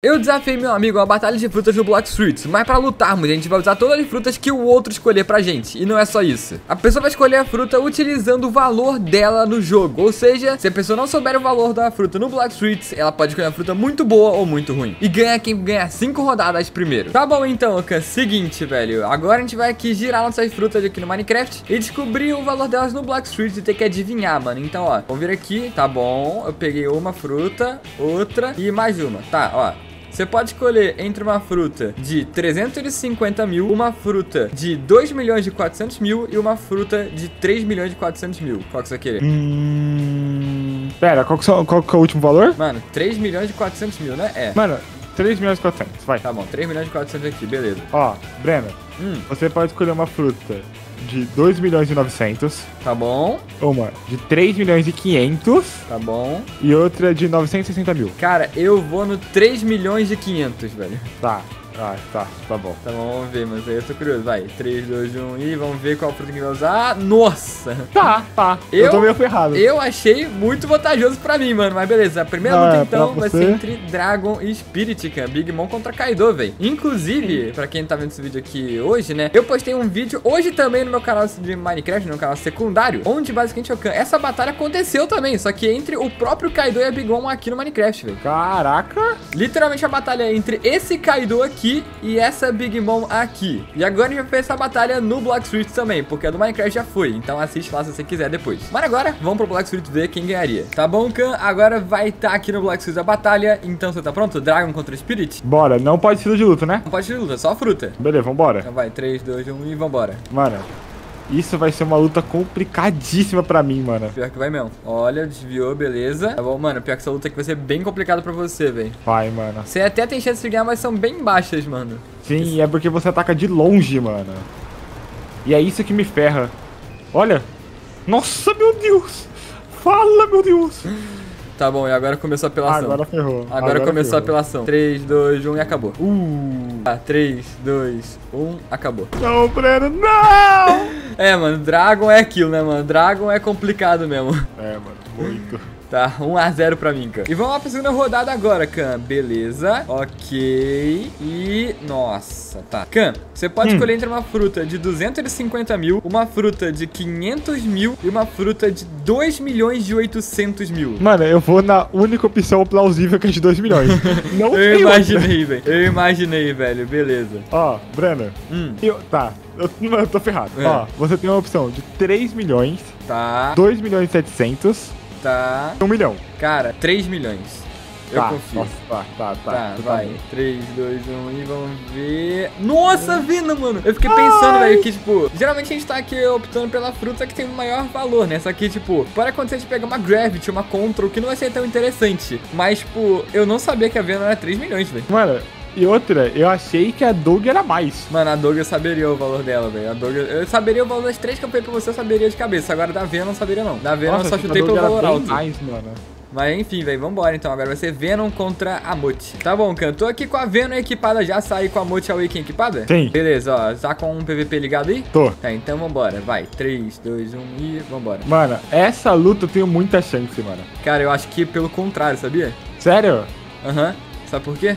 Eu desafiei meu amigo a uma batalha de frutas no Block Streets, mas para lutarmos a gente vai usar todas as frutas que o outro escolher pra gente, e não é só isso. A pessoa vai escolher a fruta utilizando o valor dela no jogo, ou seja, se a pessoa não souber o valor da fruta no Block Streets, ela pode escolher uma fruta muito boa ou muito ruim. E ganha quem ganhar 5 rodadas primeiro. Tá bom então, Okan, seguinte, velho, agora a gente vai aqui girar nossas frutas aqui no Minecraft e descobrir o valor delas no Block Streets e ter que adivinhar, mano. Então, ó, vamos vir aqui, tá bom, eu peguei uma fruta, outra e mais uma, tá, ó. Você pode escolher entre uma fruta de 350 mil, uma fruta de 2 milhões de 400 mil e uma fruta de 3 milhões de 400 mil. Qual que você vai querer? Hum. Pera, qual que, são, qual que é o último valor? Mano, 3 milhões de 400 mil, né? É. Mano, 3 milhões e 400, vai. Tá bom, 3 milhões de 400 aqui, beleza. Ó, Breno, Hum, você pode escolher uma fruta de 2 milhões e 900, tá bom, uma de 3 milhões e 500 tá bom. e outra de 960 mil. Cara, eu vou no 3 milhões de 500, velho. Tá, ah, tá, tá bom. Tá bom, vamos ver, mas aí eu tô curioso. Vai, 3, 2, 1 e vamos ver qual fruta que vai usar. Nossa! Tá, tá. Eu, Eu- tô meio ferrado. Eu achei muito vantajoso pra mim, mano. Mas beleza, a primeira Ah, luta é, então vai ser entre Dragon e Spirit, cara. Big Mom contra Kaido, velho. Inclusive, pra quem tá vendo esse vídeo aqui hoje, né? Eu postei um vídeo hoje também no meu canal de Minecraft, no meu canal secundário, onde basicamente eu essa batalha aconteceu também, só que entre o próprio Kaido e a Big Mom aqui no Minecraft, velho. Caraca. Literalmente a batalha é entre esse Kaido aqui e essa Big Mom aqui. E agora a gente vai fazer essa batalha no Block Street também, porque a do Minecraft já foi. Então assiste lá se você quiser depois. Mas agora, vamos pro Block Street ver quem ganharia. Tá bom, Khan? Agora vai estar aqui no Block Street a batalha. Então você tá pronto? Dragon contra Spirit? Bora, não pode ser de luta, né? Não pode ter luta, só fruta. Beleza, vambora. Então vai, 3, 2, 1 e vambora. Mano, isso vai ser uma luta complicadíssima pra mim, mano. Pior que vai mesmo. Olha, desviou, beleza. Tá bom, mano. Pior que essa luta aqui vai ser bem complicada pra você, velho. Vai, mano. Você até tem chance de ganhar, mas são bem baixas, mano. Sim, é porque você ataca de longe, mano. E é isso que me ferra. Olha. Nossa, meu Deus. Fala, meu Deus. Tá bom, e agora começou a apelação. Agora ferrou. Agora, começou a ferrou. apelação. 3, 2, 1 e acabou. Uh! Tá, 3, 2, 1, acabou. Não, Breno, não! É, mano, Dragon é aquilo, né, mano? Dragon é complicado mesmo. É, mano, muito. Tá, 1x0 pra mim, Khan. E vamos lá pra segunda rodada agora, Khan. Beleza. Ok. E. Nossa, tá. Khan, você pode Hum. escolher entre uma fruta de 250 mil, uma fruta de 500 mil e uma fruta de 2 milhões de 800 mil. Mano, eu vou na única opção plausível que é de 2 milhões. Não Eu imaginei, velho. Eu imaginei, velho. Beleza. Ó, Breno, Hum, eu, tá, eu, eu tô ferrado. É. Ó, você tem uma opção de 3 milhões, tá. 2 milhões e 700 Tá. 1 milhão. Cara, 3 milhões. Eu tá, confio. Nossa, tá, tá, tá. Tá, vai. bem. 3, 2, 1 e vamos ver. Nossa, Vina, mano. Eu fiquei pensando, velho, que, tipo, geralmente a gente tá aqui optando pela fruta que tem o maior valor, né? Só que, tipo, pode acontecer de pegar uma Gravity, uma Control, que não vai ser tão interessante. Mas, tipo, eu não sabia que a Venom era 3 milhões, velho. Mano, e outra, eu achei que a Doug era mais. Mano, a Doga eu saberia o valor dela, velho. A Doga. Eu saberia o valor das três que eu falei pra você, eu saberia de cabeça. Agora da Venom eu não saberia, não. Da Venom Nossa, eu só chutei Doug pelo valor alto. mais, mano. Mas enfim, velho, vambora então. Agora vai ser Venom contra a Mote. Tá bom, Can. Tô aqui com a Venom equipada já. Saí com a Mote Awaken equipada? Sim. Beleza, ó. Tá com um PVP ligado aí? Tô. Tá, então vambora. Vai. 3, 2, 1 e vambora. Mano, essa luta eu tenho muita chance, mano. Cara, eu acho que pelo contrário, sabia? Sério? Aham. Sabe por quê?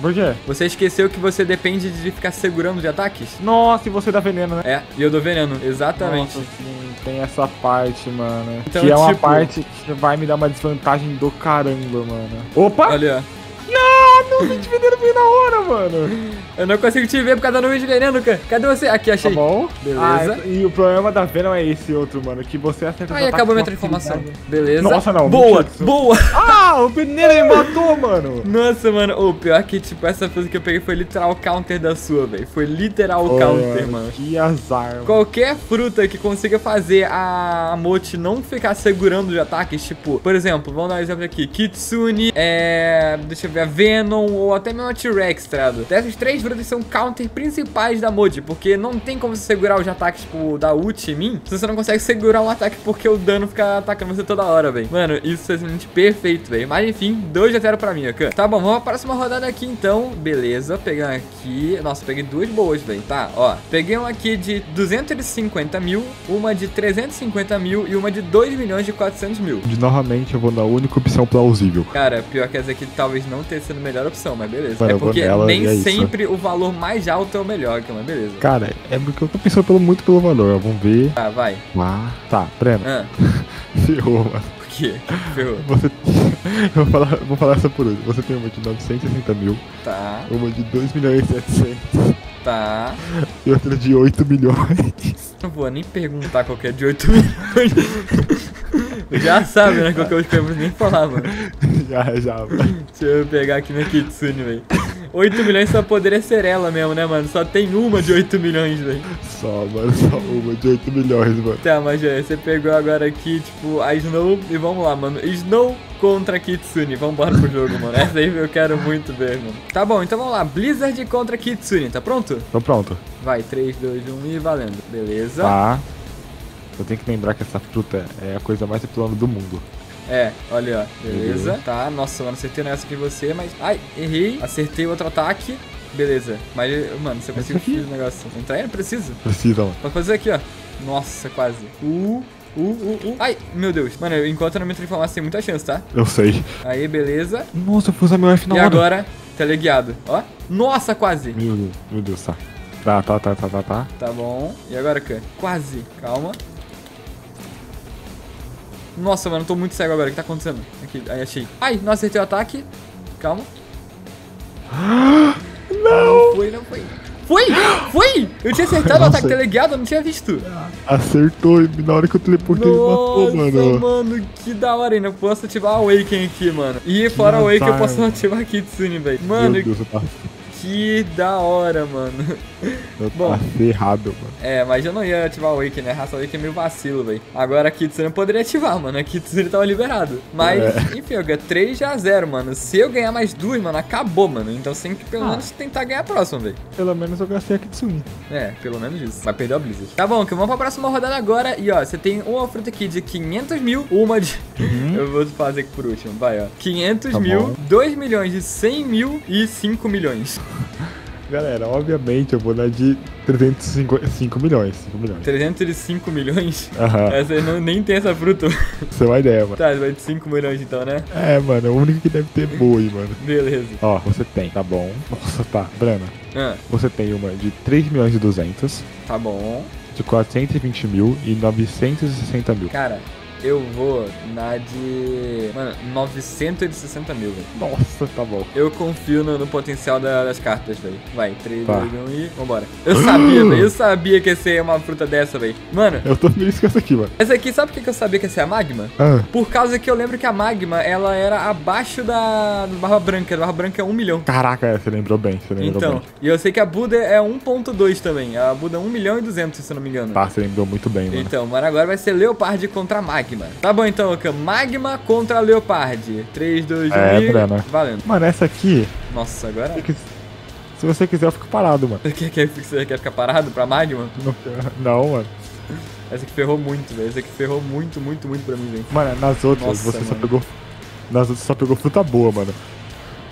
Por quê? Você esqueceu que você depende de ficar segurando de ataques? Nossa, e você dá veneno, né? É, e eu dou veneno. Exatamente. Nossa, sim, tem essa parte, mano. Então, que é uma tipo- parte que vai me dar uma desvantagem do caramba, mano. Opa! Olha, Vi de veneno veio na hora, mano. eu não consigo te ver por causa da nuvem de veneno, cara. Cadê você? Aqui, Tá achei. bom? Beleza. Ah, e o problema da Venom é esse outro, mano. Que você acerta os Aí ataques acabou minha transformação. Beleza. Nossa, não, Boa, boa. Ah, o veneno me matou, mano. Nossa, mano, o pior que, tipo, essa coisa que eu peguei foi literal counter da sua, velho. Foi literal Ô, counter, mano. Que azar, mano. Qualquer fruta que consiga fazer a Mote não ficar segurando de ataques, tipo, por exemplo, vamos dar um exemplo aqui: Kitsune, é. Deixa eu ver, a Venom ou até mesmo a T-Rex, tá ligado? Dessas três frutas são counter principais da Mote, porque não tem como você segurar os ataques, tipo, da ult em mim, se você não consegue segurar um ataque porque o dano fica atacando você toda hora, velho. Mano, isso é simplesmente perfeito, velho. Mas enfim, 2 a 0 pra mim, ok? Tá bom, vamos pra próxima rodada aqui então. Beleza, pegando aqui. Nossa, peguei duas boas, velho. Tá, ó. Peguei uma aqui de 250 mil, uma de 350 mil e uma de 2 milhões de 400 mil. De novamente eu vou na única opção plausível. Cara, pior que essa aqui talvez não tenha sido a melhor opção. Mas beleza. Mano, é porque nela nem é isso. sempre o valor mais alto é o melhor, que mas beleza. Cara, é porque eu tô pensando pelo, muito pelo valor. Vamos ver. Tá, vai. Ah, tá, Breno. Ah, Ferrou, mano. por quê? Ferrou. Você. vou falar, vou falar essa por último. Você tem uma de 960 mil, Tá, uma de 2 milhões e 700 tá. e outra de 8 milhões. Não vou nem perguntar qual que é de 8 milhões. Já sabe, né? Qual que é os prêmios, nem falar, mano. já, já, mano. Deixa eu pegar aqui minha Kitsune, velho. 8 milhões só poderia ser ela mesmo, né, mano? Só tem uma de 8 milhões, velho. Só, mano, só uma de 8 milhões, mano. Tá, mas já, você pegou agora aqui, tipo, a Snow e vamos lá, mano. Snow contra Kitsune. Vambora pro jogo, mano. Essa aí eu quero muito ver, mano. Tá bom, então vamos lá. Blizzard contra Kitsune, tá pronto? Então pronto. Vai, 3, 2, 1 e valendo. Beleza. Tá. Eu tenho que lembrar que essa fruta é a coisa mais plana do mundo. É, olha, ó. Beleza. Tá, nossa, mano, acertei nessa aqui em você, mas. Ai, errei. Acertei outro ataque. Beleza. Mas, mano, você conseguiu fazer o negócio. Entrar aí, não precisa. Precisa, mano. Pode fazer aqui, ó. Nossa, quase. Uh, uh, uh, uh. Ai, meu Deus. Mano, enquanto eu não me transformar, você tem muita chance, tá? Eu sei. Aí, beleza. Nossa, eu fui usar meu F na e hora. agora, teleguiado. Ó. Nossa, quase. Meu Deus, meu Deus, tá. Tá, tá, tá, tá, tá, tá. Tá bom. E agora, Khan? Quase. Calma. Nossa, mano, eu tô muito cego agora. O que tá acontecendo? Aqui, aí achei. Ai, não acertei o ataque. Calma. Não! Foi, não foi. Foi! Foi! Eu tinha acertado o Nossa. ataque teleguiado, eu não tinha visto. Acertou na hora que eu teleportei ele matou, Nossa, mano. mano, que da hora ainda. Eu posso ativar a Awaken aqui, mano. E fora a Awaken eu azar, posso ativar a Kitsune, velho. Mano, Meu Deus, eu tava, que da hora, mano. eu Bom. ferrado, mano. É, mas eu não ia ativar a Awaken, né? A raça Awaken é meio vacilo, velho. Agora a Kitsune eu poderia ativar, mano. A Kitsune tava liberado. Mas, É. enfim, eu ganhei 3 a 0, mano. Se eu ganhar mais duas, mano, acabou, mano. Então você tem que pelo Ah. menos tentar ganhar a próxima, velho. Pelo menos eu gastei a Kitsune. É, pelo menos isso. Vai perder a Blizzard. Tá bom, que vamos pra próxima rodada agora. E ó, você tem uma fruta aqui de 500 mil, uma de. Eu vou fazer aqui por último, vai, ó. 500 Tá mil, bom. 2 milhões de 100 mil e 5 milhões. Galera, obviamente eu vou dar de 305 milhões. 5 milhões. 305 milhões? Aham. Essa não, nem tem essa fruta. Você vai ideia, mano. tá, vai de 5 milhões então, né? É, mano, é o único que deve ter boi, mano. Beleza. Ó, você tem, tá bom. Nossa, tá. Brana, Ah, você tem uma de 3 milhões e 200, tá bom. de 420 mil e 960 mil. Cara, eu vou na de. Mano, 960 mil, velho. Nossa, tá bom. Eu confio no, no potencial da- das cartas, velho. Vai, 3, Tá. 2, 1 e vambora. Eu sabia, velho. Eu sabia que ia ser uma fruta dessa, velho. Mano, Eu tô feliz com essa aqui, mano. essa aqui, sabe por que eu sabia que ia ser a magma? Ah, Por causa que eu lembro que a magma, ela era abaixo da do Barba Branca. A Barba Branca é 1 milhão. caraca, é, você lembrou bem, você lembrou Então, bem. e eu sei que a Buda é 1.2 também. A Buda é 1 milhão e 200, se eu não me engano. Tá, você lembrou muito bem, mano. Então, mano, agora vai ser Leopard contra Magma. Tá bom então, Oka. Magma contra Leopard. 3, 2, 1 É, e... Breno. Valendo. Mano, essa aqui, Nossa, agora... se você quiser, eu fico parado, mano. Você quer, quer, você quer ficar parado pra Magma? Não, não, mano. Essa aqui ferrou muito, velho. Essa aqui ferrou muito, muito, muito pra mim, velho. Mano, nas outras Nossa, você só mano. pegou. Nas outras só pegou fruta boa, mano.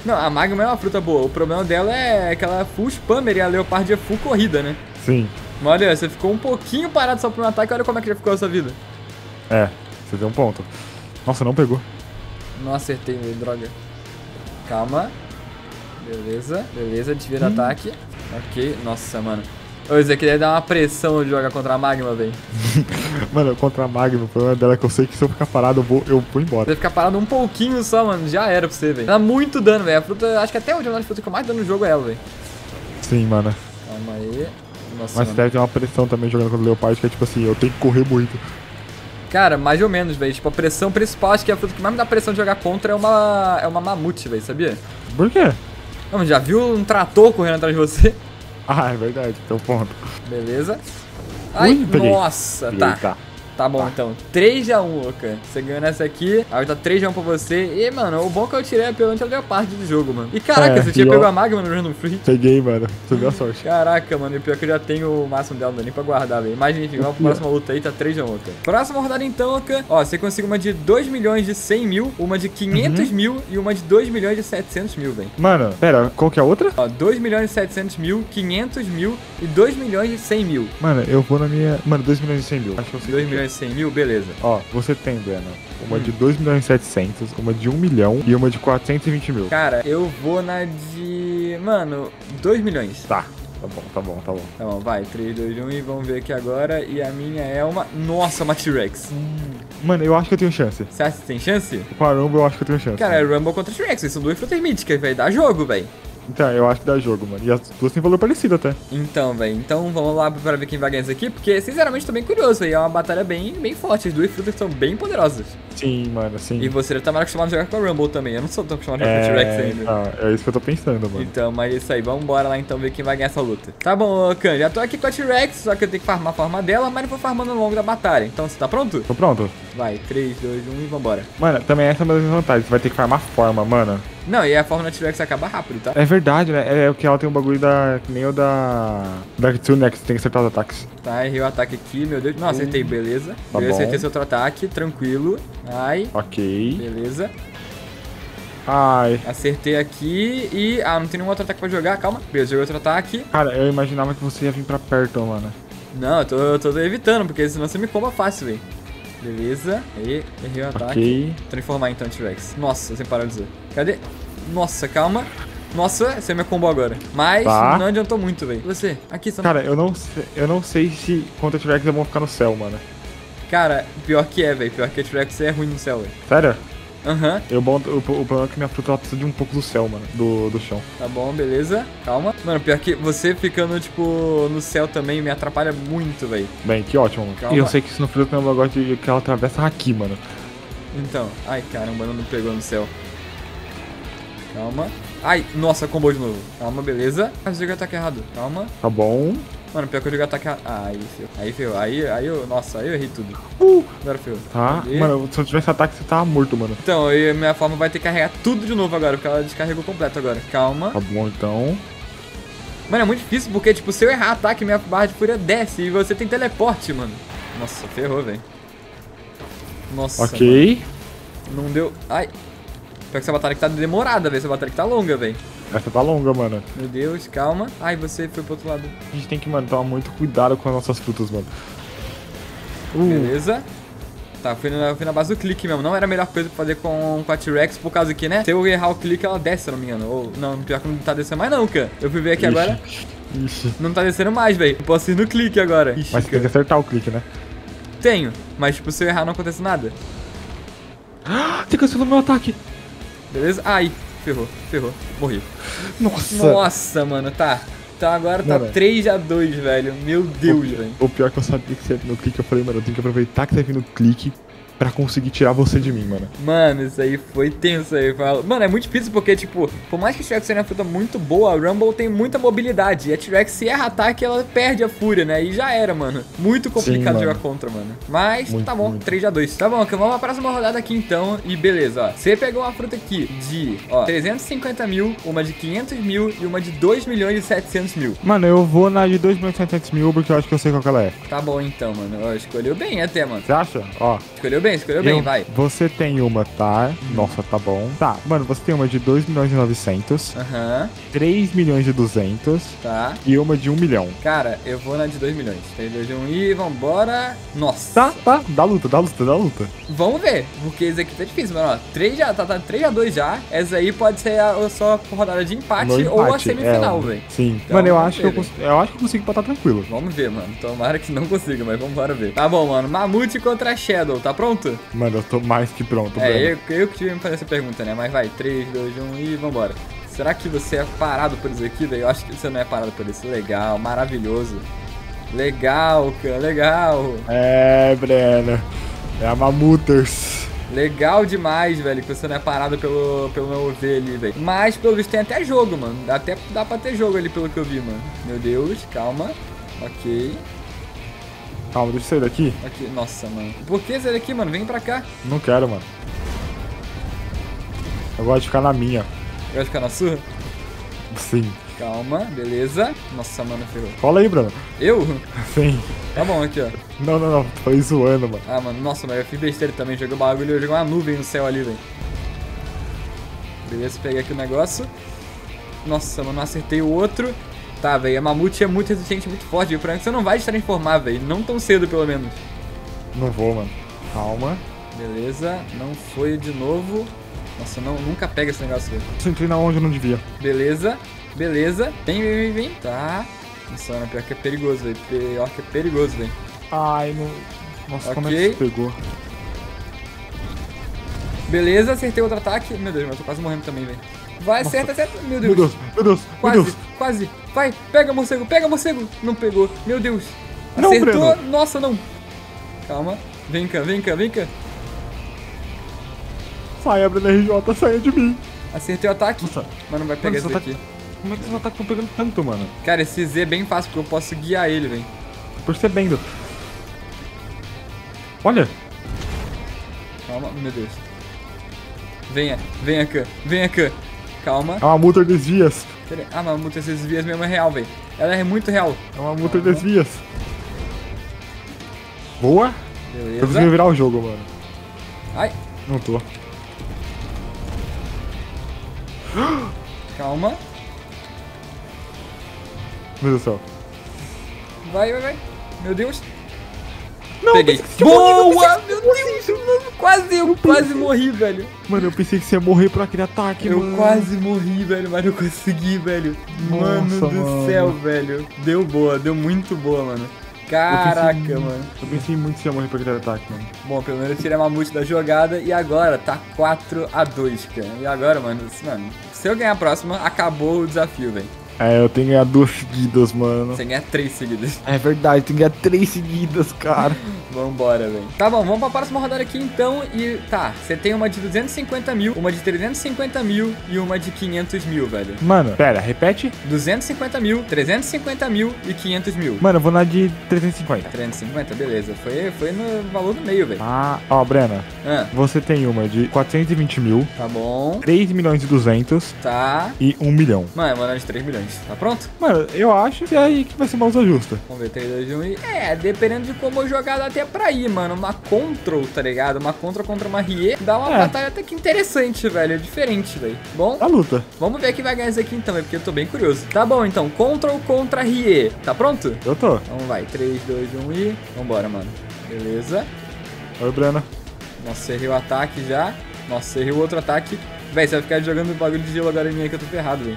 Não, a Magma é uma fruta boa. O problema dela é que ela é full spammer e a Leopard é full corrida, né? Sim. Mas olha, você ficou um pouquinho parado só por um ataque. Olha como é que já ficou a sua vida. É, você deu um ponto. Nossa, não pegou. Não acertei, velho. Droga. Calma. Beleza. Beleza, desvia do ataque. Ok. Nossa, mano. Ô, isso aqui deve dar uma pressão de jogar contra a Magma, velho. Mano, contra a Magno, o problema dela é que eu sei que se eu ficar parado, eu vou, eu vou embora. Você ficar parado um pouquinho só, mano. Já era pra você, velho. Dá muito dano, velho. A fruta, acho que até hoje é uma das frutas que eu mais dano no jogo é ela, velho. Sim, mano. Calma aí. Nossa, Mas mano. deve ter uma pressão também jogando contra o Leopard, que é tipo assim, eu tenho que correr muito. Cara, mais ou menos, velho. Tipo, a pressão principal, acho que a fruta que mais me dá pressão de jogar contra é uma. É uma mamute, velho, sabia? Por quê? Não, já viu um trator correndo atrás de você? Ah, é verdade, então ponto. Beleza. Ai, Ui, nossa, tá. Eita. Tá bom, Tá. então. 3x1, Oka. Você ganhou nessa aqui. Aí tá 3x1 pra você. E, mano, o bom é que eu tirei é a Leopard do jogo, mano. E caraca, É, você tinha pego eu- a Magma no Random Free? Peguei, mano. Você deu a sorte. Caraca, mano, e pior que eu já tenho o máximo dela, não nem pra guardar, velho. Mas enfim, vamos pra próxima luta aí, tá 3 a 1, Oka. Próxima rodada então, Oka. Ó, você consegue uma de 2 milhões de 100 mil, uma de 500 Uhum. mil e uma de 2 milhões de 700 mil, velho. Mano, pera, qual que é a outra? Ó, 2 milhões e 700 mil, 500 mil e 2 milhões e 100 mil. Mano, eu vou na minha. Mano, 2 milhões e 100 mil. Acho que eu sei. 2 milhões e 100 mil, beleza. Ó, você tem, Breno, uma de 2 milhões e 700, uma de 1 milhão e uma de 420 mil. Cara, eu vou na de. Mano, 2 milhões. Tá, tá bom, tá bom, tá bom. Tá bom, vai, 3, 2, 1 e vamos ver aqui agora. E a minha é uma. Nossa, uma T-Rex. Mano, eu acho que eu tenho chance. Você acha que tem chance? Com a Rumble eu acho que eu tenho chance. Cara, é Rumble contra T-Rex, são duas frutas míticas, vai dar jogo, velho. Então, eu acho que dá jogo, mano. E as duas têm valor parecido até. Então, velho, então vamos lá pra ver quem vai ganhar isso aqui, porque sinceramente tô bem curioso, velho. É uma batalha bem, bem forte, as duas frutas são bem poderosas. Sim, mano, sim. E você já tá mais acostumado a jogar com a Rumble também, eu não sou tão acostumado a jogar com a T-Rex é, ainda. então, é isso que eu tô pensando, mano. Então, mas é isso aí, vamos embora lá então ver quem vai ganhar essa luta. Tá bom, Khan, já tô aqui com a T-Rex, só que eu tenho que farmar a forma dela, mas não vou farmando ao longo da batalha. Então, você tá pronto? Tô pronto. Vai, 3, 2, 1 e vambora. Mano, também essa é uma das vantagens. Você vai ter que farmar forma, mano. Não, e a forma da T-Rex acaba rápido, tá? É verdade, né? É que ela tem um bagulho da. Que nem o da. Dark 2, né? Que você tem que acertar os ataques. Tá, errei o ataque aqui, meu Deus. Não, acertei, beleza. Tá bom. acertei seu outro ataque, tranquilo. Ai, Ok. beleza. Ai. Acertei aqui e. Ah, não tem nenhum outro ataque pra jogar, calma. Beleza, joguei outro ataque. Cara, eu imaginava que você ia vir pra perto, mano. Não, eu tô, eu tô evitando, porque senão você me comba fácil, velho. Beleza. Aí, errei o ataque. Ok. Transformar então, T-Rex. Nossa, você paralisou. Cadê? Nossa, calma. Nossa, você me combou agora. Mas Tá. não adiantou muito, velho. Você, aqui, não... Cara, eu não, sei, eu não sei se contra o T-Rex é bom ficar no céu, mano. Cara, pior que é, velho. Pior que a T-Rex é ruim no céu, velho. Sério? Aham, Eu, bom, o, o problema é que minha fruta precisa de um pouco do céu, mano. Do, do chão. tá bom, beleza. Calma. Mano, pior que você ficando, tipo, no céu também me atrapalha muito, velho. Bem, que ótimo, mano. Calma. E eu sei que isso no fruto tem um negócio de que ela atravessa aqui, mano. Então, ai caramba, não pegou no céu. Calma. Ai, nossa, combou de novo. Calma, beleza. Ah, eu joguei o ataque errado. Calma. Tá bom. Mano, pior que eu joguei o ataque errado. Ah, aí, feu. Aí, feu. Aí, aí eu. Nossa, aí eu errei tudo. Uh, Agora, feu. tá. Mano, se eu tivesse ataque, você tava morto, mano. Então, aí minha forma vai ter que carregar tudo de novo agora, porque ela descarregou completo agora. Calma. Tá bom, então. Mano, é muito difícil, porque, tipo, se eu errar ataque, minha barra de fúria desce e você tem teleporte, mano. Nossa, ferrou, velho. Nossa. Ok. mano, Não deu. Ai. Pior que essa batalha aqui tá demorada, velho. Essa batalha aqui tá longa, velho. Essa tá longa, mano. Meu Deus, calma. Ai, você foi pro outro lado. A gente tem que, mano, tomar muito cuidado com as nossas frutas, mano. Uh, Beleza. Tá, fui na, fui na base do clique mesmo. Não era a melhor coisa pra fazer com, com a T-Rex, por causa que, né? Se eu errar o clique, ela desce, se não me engano. Ou, não, pior que não tá descendo mais não, cara. Eu fui ver aqui ixi, agora. Ixi. Não tá descendo mais, velho. Eu Posso ir no clique agora. Ixi, Mas você tem cara. que acertar o clique, né? Tenho. Mas, tipo, se eu errar, não acontece nada. Você cancelou meu ataque. Beleza? Ai, ferrou, ferrou. Morri. Nossa. Nossa, mano, tá. Então agora tá Mano. 3x2, velho. Meu Deus, velho. O pior é que eu sabia que você ia vir no clique, eu falei, mano, eu tenho que aproveitar que você vai vir no clique pra conseguir tirar você de mim, mano. Mano, isso aí foi tenso aí. Mano, é muito difícil porque, tipo, por mais que a T-Rex seja uma fruta muito boa, a Rumble tem muita mobilidade. E a T-Rex, se erra ataque, ela perde a fúria, né? E já era, mano. Muito complicado mano. jogar contra, mano. Mas, Muito, tá bom, muito. 3x2. Tá bom, então vamos pra próxima rodada aqui então. E beleza, ó. Você pegou uma fruta aqui de, ó, 350 mil, uma de 500 mil e uma de 2 milhões e 700 mil. Mano, eu vou na de 2.700 mil porque eu acho que eu sei qual que ela é. Tá bom então, mano. Ó, escolheu bem até, mano. Você acha? Ó. Escolheu bem, escolheu bem, vai. Você tem uma, tá? Nossa, tá bom. Tá, mano, você tem uma de 2 milhões e 900, Aham, 3 milhões e 200 tá. e uma de 1 milhão. Cara, eu vou na de 2 milhões. 3, 2, 1 e vambora. Nossa. Tá, tá. Dá luta, dá luta, dá luta. Vamos ver, porque esse aqui tá difícil, mano. Ó, 3 já, tá, tá 3 a 2 já. Essa aí pode ser a, a só rodada de empate, No ou a empate, semifinal, é, velho. Sim. Então, mano, eu acho, que eu, ver, cons- eu acho que eu consigo botar tranquilo. Vamos ver, mano. Tomara que não consiga, mas vamos bora ver. Tá bom, mano. Mamute contra Shadow, tá pronto? Mano, eu tô mais que pronto, É, Breno. eu, eu que tive que fazer essa pergunta, né? Mas vai, 3, 2, 1 e vambora. Será que você é parado por isso aqui, velho? Eu acho que você não é parado por isso. Legal, maravilhoso. Legal, cara, legal. É, Breno. É a Mamuters. Legal demais, velho, que você não é parado pelo, pelo meu OV ali, velho. Mas, pelo visto, tem até jogo, mano. Dá Até dá pra ter jogo ali, pelo que eu vi, mano. Meu Deus, calma. Ok, Calma, deixa eu sair daqui. ok. Nossa, mano. Por que esse daqui, mano? Vem pra cá. Não quero, mano. Eu gosto de ficar na minha. Vai ficar na sua? Sim. Calma, beleza. Nossa, mano, ferrou. Cola aí, Bruno. Eu? Sim. Tá bom, aqui, ó. Não, não, não. Foi zoando, mano. Ah, mano, nossa, mas eu fiz besteira também. Joguei o bagulho, eu joguei uma nuvem no céu ali, velho. Beleza, peguei aqui o negócio. Nossa, mano, não acertei o outro. Tá, velho, a mamute é muito resistente, muito forte. O problema é que você não vai se transformar, velho. Não tão cedo, pelo menos. Não vou, mano. Calma. Beleza, não foi de novo. Nossa, não, nunca pega esse negócio, velho. Eu entrei na onde eu não devia. Beleza, beleza. Vem, vem, vem, vem. Tá. Nossa, mano, pior que é perigoso, velho. Pior que é perigoso, velho. Ai, não. Nossa, como é que você pegou? Beleza, acertei outro ataque. Meu Deus, mas eu tô quase morrendo também, velho. Vai, acerta, acerta. Meu Deus. Meu Deus, meu Deus, meu Quase, Deus. quase. Vai, pega, morcego, pega, morcego. Não pegou. Meu Deus. Não, Acertou. Breno. Nossa, não. Calma. Vem cá, vem cá, vem cá. Saia, Breno RJ, saia de mim. Acertei o ataque. Nossa, Mas não vai pegar Mano, esse daqui. tá- como é que esses ataques estão pegando tanto, mano? Cara, esse Z é bem fácil, porque eu posso guiar ele, velho. Tô percebendo. Olha, Calma, meu Deus. Venha, venha cá, venha cá. Calma. é uma multa desvias. Pera aí. Ah, mas muitas vezes vias mesmo é real, velho. Ela é muito real. É uma multa Calma. desvias. Boa. Eu consegui Beleza. virar o jogo, mano. Ai, Não tô. calma. Meu Deus do céu. Vai, vai, vai. Meu Deus. Não, Peguei. eu que Boa! eu Meu Deus, mano. Quase, eu quase morri, velho. Mano, eu pensei que você ia morrer por aquele ataque, Eu mano. quase morri, velho, mas eu consegui, velho. mano Nossa, do mano. céu, velho. Deu boa, deu muito boa, mano. Caraca, eu pensei, mano. Eu pensei muito que você ia morrer por aquele ataque, mano. Bom, pelo menos eu tirei a mamute da jogada e agora tá 4 a 2 cara. E agora, mano, se- mano, se eu ganhar a próxima, acabou o desafio, velho. É, eu tenho que ganhar duas seguidas, mano. Você ganha 3 seguidas. É verdade, tem que ganhar três seguidas, cara. Vambora, velho. Tá bom, vamos pra próxima rodada aqui então. E tá, você tem uma de 250 mil, uma de 350 mil e uma de 500 mil, velho. Mano, pera, repete. 250 mil, 350 mil e 500 mil. Mano, eu vou na de 350. 350, beleza. Foi, foi no valor do meio, velho. Ah, ó, Brena, Ah, você tem uma de 420 mil, tá bom. 3 milhões e 200 Tá. e 1 milhão. Mano, mandando de 3 milhões. Tá pronto? Mano, eu acho que é aí que vai ser uma luta justa. Vamos ver, 3, 2, 1 e. É, dependendo de como eu jogar, dá até pra ir, mano. Uma control, tá ligado? Uma contra contra uma Rie dá uma É. batalha até que interessante, velho. É diferente, velho. Bom, A luta. vamos ver quem vai ganhar isso aqui então, é porque eu tô bem curioso. Tá bom, então. Control contra Rie. Tá pronto? Eu tô. Então vai, 3, 2, 1 e. Vambora, mano. Beleza. Oi, Brena. Nossa, errei o ataque já. Nossa, errei o outro ataque. Véi, você vai ficar jogando bagulho de gelo agora em mim aí que eu tô ferrado, velho.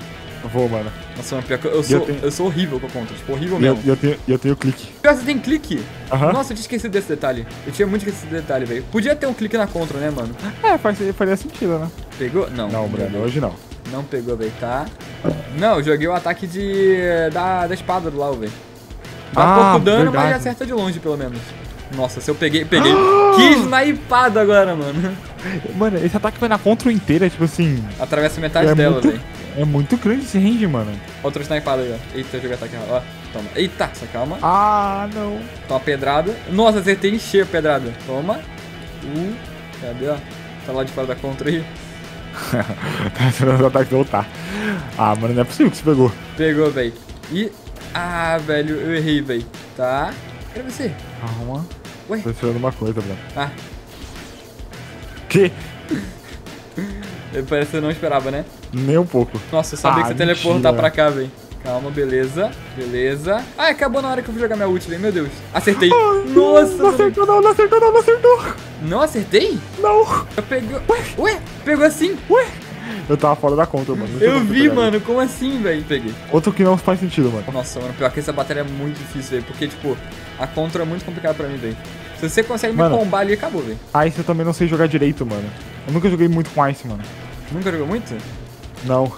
Vou, mano. Nossa, mano, pior que eu, eu sou, eu, tenho- sou horrível com a contra. Tipo, horrível eu, mesmo. e eu tenho, e eu tenho clique. Pior, você tem clique? Aham. Nossa, eu tinha esquecido desse detalhe. Eu tinha muito esquecido desse detalhe, velho. Podia ter um clique na contra, né, mano? É, faz, faria sentido, né? Pegou? Não. Não, Brena, pegou. hoje não. Não pegou, velho, tá? Não, eu joguei o ataque de... Da, da espada do Lau, velho. Dá Ah, pouco dano, mas verdade. acerta de longe, pelo menos. Nossa, se eu peguei... Peguei... que snipada agora, mano. Mano, esse ataque vai na contra inteira, tipo assim. Atravessa metade é, dela, muito, velho. É muito grande esse range, mano. Outra snipada aí, ó. Eita, eu joguei ataque errado. Ó, toma. Eita, só calma. Ah, não. Toma pedrada. Nossa, acertei em cheio a pedrada. Toma. Uh, cadê, ó? Tá lá de fora da contra aí. Tá esperando o ataque voltar. Ah, mano, não é possível que você pegou. Pegou, velho. E. Ah, velho, eu errei, velho. Tá. Cadê você? Calma. Ué? Tô esperando uma coisa, Breno. Ah, Que? parece que eu não esperava, né? Nem um pouco. Nossa, eu sabia Ah, que você teleportar mentira. pra cá, velho. Calma, beleza. Beleza. Ah, acabou na hora que eu fui jogar minha ult, velho. Meu Deus. Acertei. Nossa, Não acertou, não, não acertou, não, não acertou. Não acertei? Não. Eu peguei. Ué, pegou assim? Ué? Eu tava fora da conta, mano. Eu você vi, pegou. mano. Como assim, velho? Peguei. Outro que não faz sentido, mano. Nossa, mano, pior que essa batalha é muito difícil, velho. Porque, tipo, a contra é muito complicada pra mim, velho. Se você consegue me Mano. combar ali, acabou, velho. Ice eu também não sei jogar direito, mano. Eu nunca joguei muito com Ice, mano. Nunca jogou muito? Não.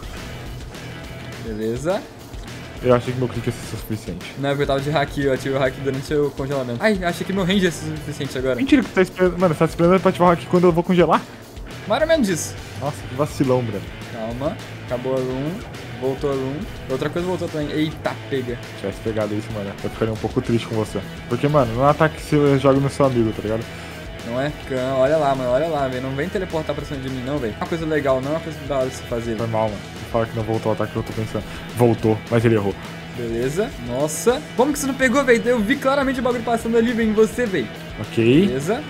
Beleza. Eu achei que meu clique ia ser suficiente. Não, porque eu tava de hack, eu ativei o hack durante o congelamento. Ai, achei que meu range ia ser suficiente agora. Mentira que você tá esperando. Mano, você tá esperando pra ativar aqui quando eu vou congelar? Mais ou menos isso. Nossa, que vacilão, Breno. Calma. Acabou a room. Voltou a room. Outra coisa voltou também. Eita, pega. Se tivesse pegado isso, mano, eu ficaria um pouco triste com você. Porque, mano, não é um ataque que você joga no seu amigo, tá ligado? Não é? Cã, Olha lá, mano. Olha lá, velho. Não vem teleportar pra cima de mim, não, velho. É uma coisa legal, não é uma coisa da hora de se fazer. Foi mal, mano. Fala que não voltou o ataque que eu tô pensando. Voltou, mas ele errou. Beleza. Nossa. Como que você não pegou, velho? Eu vi claramente o bagulho passando ali, velho, em você, velho. Ok, Beleza.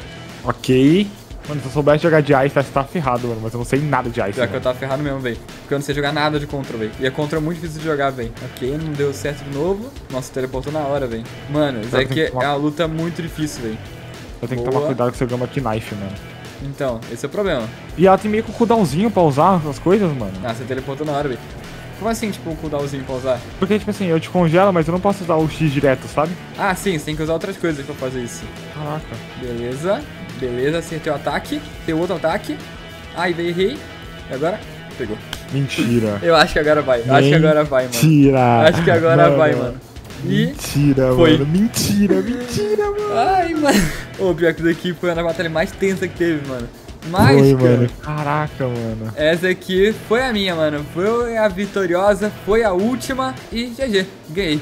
ok. Mano, se eu soubesse jogar de Ice, você tá ferrado, mano. Mas eu não sei nada de Ice. Pior que eu tava ferrado mesmo, velho. Porque eu não sei jogar nada de contra, velho. E a contra é muito difícil de jogar, velho. Ok, não deu certo de novo. Nossa, teleportou na hora, velho. Mano, isso Pior que aqui é uma luta muito difícil, velho. Eu tenho que Boa. tomar cuidado com esse Gama Knife, mano. Então, esse é o problema. E ela tem meio que um cooldownzinho pra usar as coisas, mano. Ah, você teleportou na hora, velho. Como assim, tipo, um cooldownzinho pra usar? Porque, tipo assim, eu te congelo, mas eu não posso usar o X direto, sabe? Ah, sim, você tem que usar outras coisas pra fazer isso. Caraca. Beleza, beleza, acertei o ataque. Tem outro ataque. Ai, veio errei. E agora? Pegou. Mentira. Eu acho que agora vai. Eu acho que agora vai, mano. Mentira. Acho que agora vai, mano. Mentira, Foi. mano. Mentira, mentira, mano. Ai, mano. Ô, pior que isso daqui foi uma das batalhas mais tensas que teve, mano. Mas, Foi, cara, mano. Caraca, mano. essa aqui foi a minha, mano. Foi a vitoriosa, foi a última e GG, ganhei.